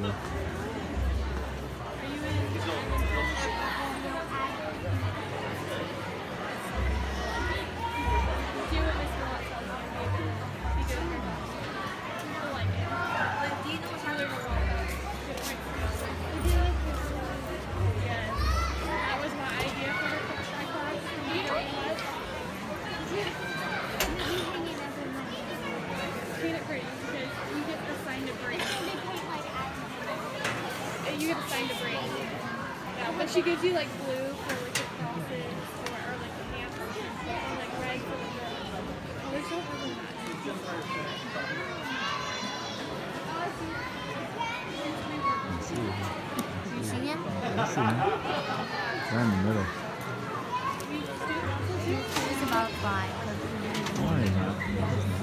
né? Yeah, but she gives you like blue for like the crosses or, or like the hands or like red for like the colors don't oh, really match. Let's. You see him? Let's see. Right in the middle. We student council too. He's about five. Why?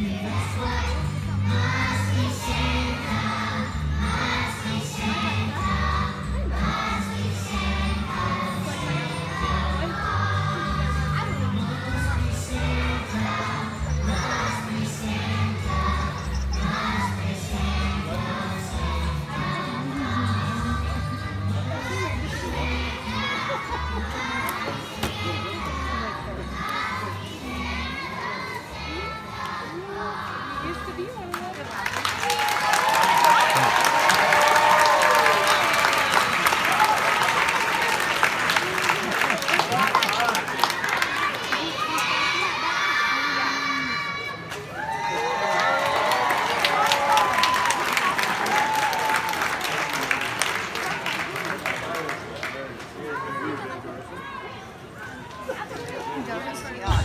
That's what Yeah.